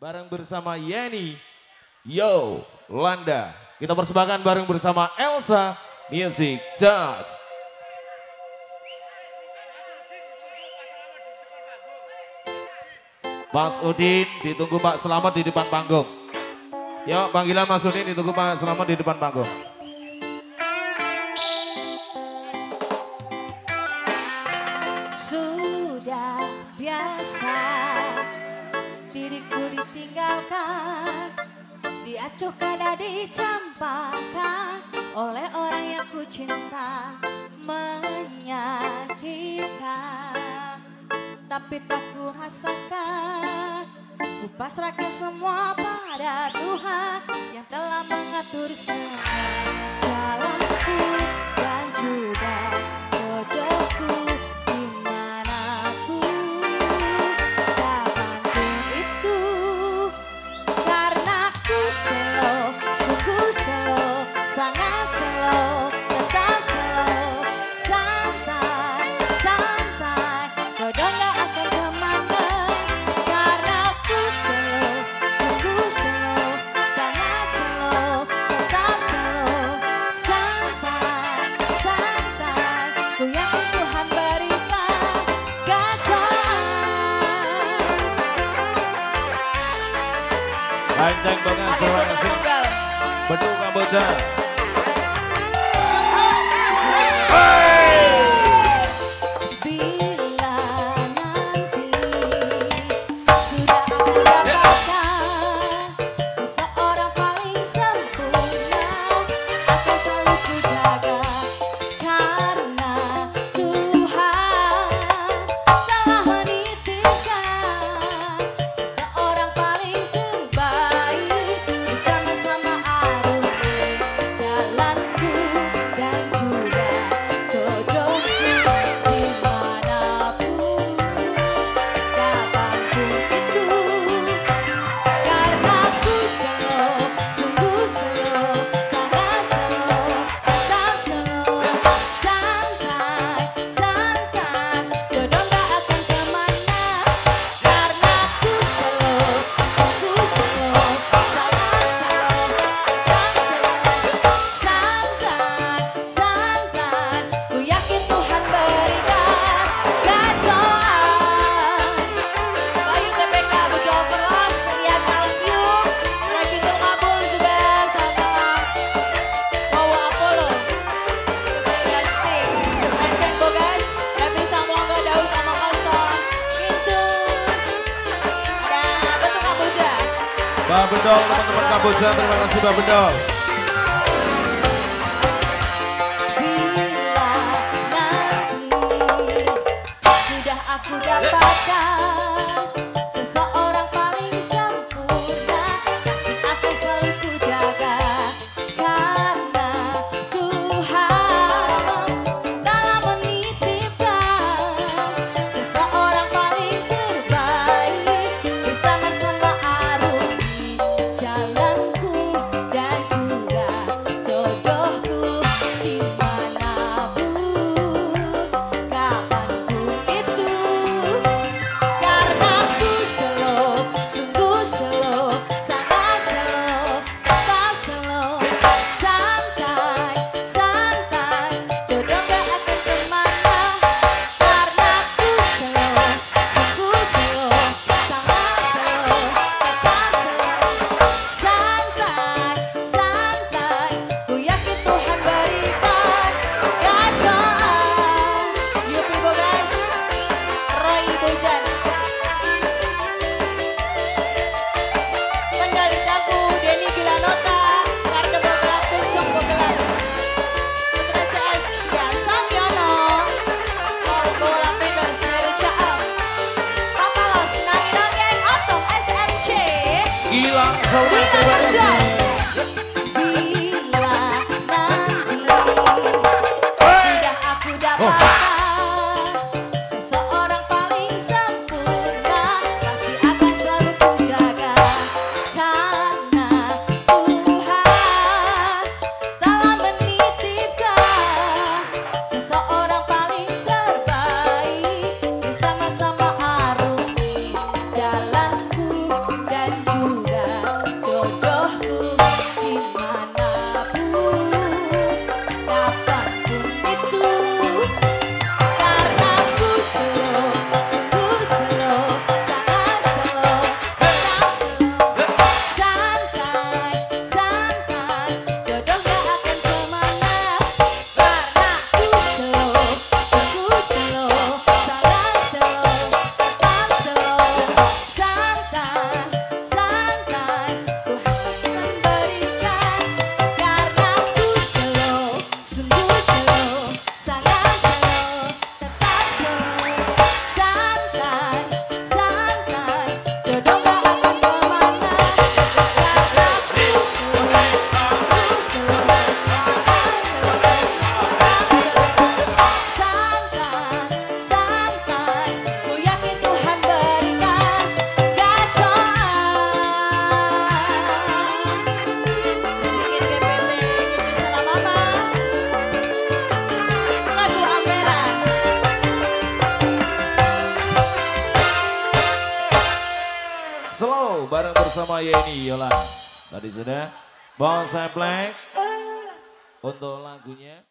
bareng bersama Yeni, Yo, Landa. Kita persembahkan bareng bersama Elsa, Music Jazz. Mas Udin ditunggu Pak Selamat di depan panggung. Yuk panggilan Mas Udin ditunggu Pak Selamat di depan panggung. aku ditinggalkan Diacuhkan dan dicampakkan Oleh orang yang ku cinta Menyakitkan. Tapi tak ku rasakan Ku pasrahkan semua pada Tuhan Yang telah mengatur semua. Panjang Bongas, terima kasih. Betul Kang Bocah. Mbak Bendong, teman-teman Kamboja, terima kasih Mbak Bendong. Sudah aku eh. 走来，吧，bareng bersama Yeni yola Tadi sudah bonsai black untuk lagunya.